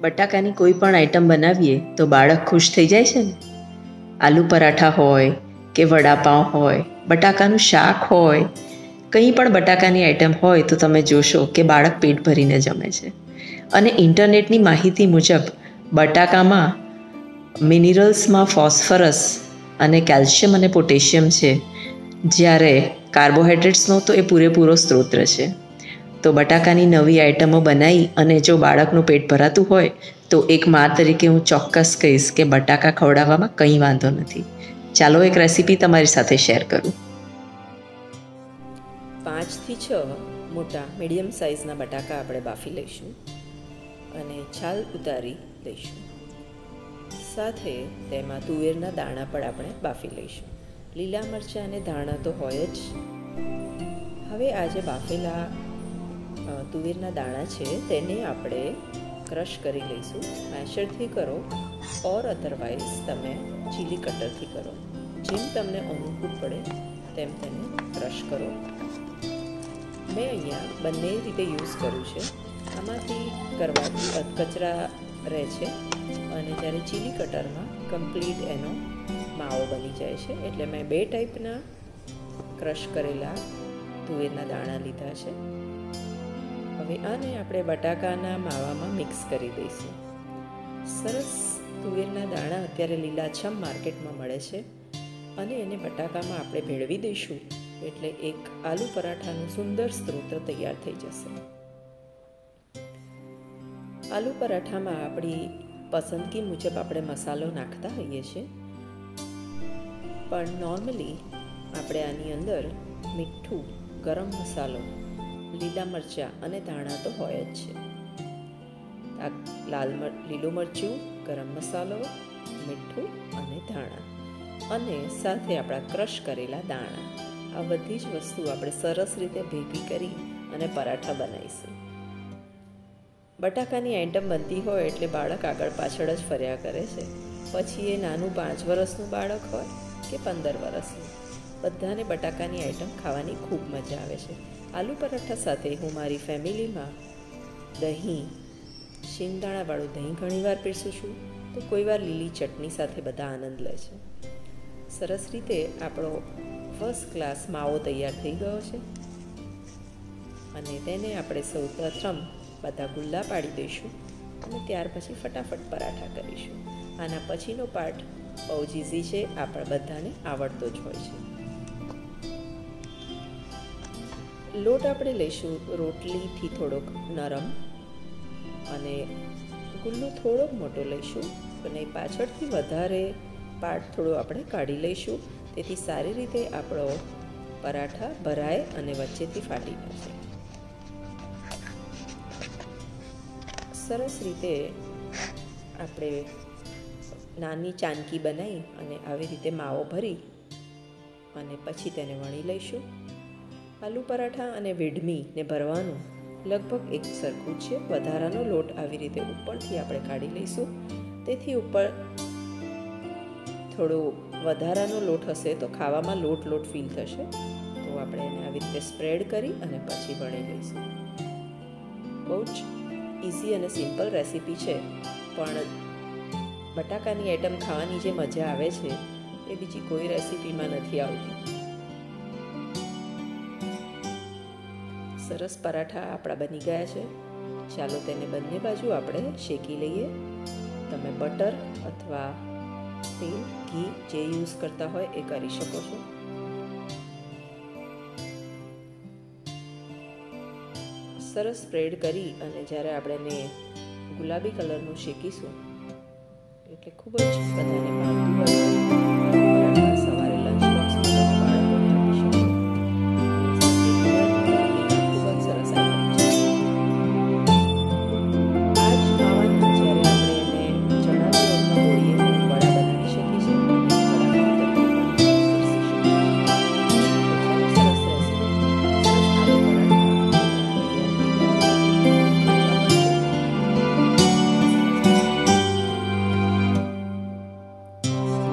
બટાકાની કોઈ પણ આઈટમ બનાવીએ તો બાળક ખુશ થઈ જાય છે ને? આલુ પરાઠા હોય કે વડાપાઉં હોય, બટાકાનું શાક હોય, કંઈ પણ બટાકાની આઈટમ હોય તો તમે જોશો કે બાળક પેટ ભરીને જમે છે. અને ઇન્ટરનેટની માહિતી મુજબ બટાકામાં મિનરલ્સમાં ફોસ્ફરસ અને કેલ્શિયમ અને પોટેશિયમ છે. જ્યારે કાર્બોહાઈડ્રેટ્સનો તો એ પૂરેપૂરો સ્ત્રોત છે. તો બટાકાની નવી આઇટમો બનાવી અને જો બાળકનું પેટ ભરાતું હોય, તો એક મા તરીકે હું ચોક્કસ કહીશ કે બટાકા ખવડાવવામાં કંઈ વાંધો નથી. ચાલો એક રેસીપી તમારી સાથે શેર કરું. પાંચથી છ મોટા મીડિયમ સાઇઝના બટાકા આપણે બાફી લઈશું અને છાલ ઉતારી લઈશું. સાથે તેમાં તુવેરના દાણા પણ આપણે બાફી લઈશું. લીલા મરચાં અને ધાણા તો હોય જ. હવે આજે બાફેલા તુવેરના દાણા છે, તેને આપણે ક્રશ કરી લઈશું. મેશરથી કરો, ઓર અધરવાઇઝ તમે ચીલી કટરથી કરો. જેમ તમને અનુકૂળ પડે, તેમ તેને ક્રશ કરો. મેં અહીંયા બંને રીતે યુઝ કર્યું છે. આમાંથી કરવાથી અધકચરા રહે છે અને જ્યારે ચીલી કટરમાં કમ્પ્લીટ એનો માવો બની જાય છે. એટલે મેં બે ટાઈપના ક્રશ કરેલા તુવેરના દાણા લીધા છે. હવે આને આપણે બટાકાના માવામાં મિક્સ કરી દઈશું. સરસ તુવેરના દાણા અત્યારે લીલાછમ માર્કેટમાં મળે છે અને એને બટાકામાં આપણે ભેળવી દઈશું એટલે એક આલુ પરાઠાનું સુંદર સ્ત્રોત તૈયાર થઈ જશે. આલુ પરાઠામાં આપણી પસંદગી મુજબ આપણે મસાલો નાખતા હોઈએ છીએ. પણ નોર્મલી આપણે આની અંદર મીઠું ગરમ મસાલો લીલા મરચાં અને ધાણા તો હોય જ છે. આ લાલ લીલું મરચું, ગરમ મસાલો, મીઠું અને ધાણા. અને સાથે આપણા ક્રશ કરેલા દાણા. આ બધી જ વસ્તુ આપણે સરસ રીતે ભેગી કરી અને પરાઠા બનાવીશું. બટાકાની આઈટમ બનતી હોય એટલે બાળક આગળ પાછળ જ ફર્યા કરે છે. પછી એ નાનું પાંચ વર્ષનું બાળક હોય કે પંદર વર્ષનું બધાને બટાકાની આઈટમ ખાવાની ખૂબ મજા આવે છે. આલુ પરાઠા સાથે હું મારી ફેમિલીમાં દહીં, શિંગદાણાવાળું દહીં ઘણીવાર પીરસું છું, તો કોઈવાર લીલી ચટણી સાથે બધા આનંદ લે છે. સરસ રીતે આપણો ફર્સ્ટ ક્લાસ માવો તૈયાર થઈ ગયો છે. અને તેને આપણે સૌ પ્રથમ બધા ગુલ્લા પાડી દઈશું અને ત્યાર પછી ફટાફટ પરાઠા કરીશું. આના પછીનો પાર્ટ બહુ જ ઇઝી છે, આપણા બધાને આવડતો જ હોય છે. લોટ આપણે લઈશું રોટલીથી થોડોક નરમ અને ગુલ્લો થોડોક મોટો લઈશું અને પાછળથી વધારે પાર્ટ થોડો આપણે કાઢી લઈશું. તેથી સારી રીતે આપણો પરાઠા ભરાય અને વચ્ચેથી ફાટી જશે. સરસ રીતે આપણે નાની ચાનકી બનાવી અને આવી રીતે માવો ભરી અને પછી તેને વણી લઈશું. આલુ પરાઠા અને વેઢમીને ભરવાનું લગભગ એક સરખું છે. વધારાનો લોટ આવી રીતે ઉપરથી આપણે કાઢી લઈશું. તેથી ઉપર થોડો વધારાનો લોટ હશે તો ખાવામાં લોટ લોટ ફીલ થશે. તો આપણે એને આવી રીતે સ્પ્રેડ કરી અને પછી વણી લઈશું. બહુ જ ઇઝી અને સિમ્પલ રેસીપી છે. પણ બટાકાની આઈટમ ખાવાની જે મજા આવે છે, એ બીજી કોઈ રેસીપીમાં નથી આવતી. સરસ પરાઠા આપણા બની ગયા છે. ચાલો તેને બંને બાજુ આપણે શેકી લઈએ. તમે બટર અથવા તેલ, ઘી જે યુઝ કરતા હોય એ કરી શકો છો. સરસ સ્પ્રેડ કરી અને જ્યારે આપણે એને ગુલાબી કલરનું શેકીશું, એટલે ખૂબ જ બધાને ભાવતું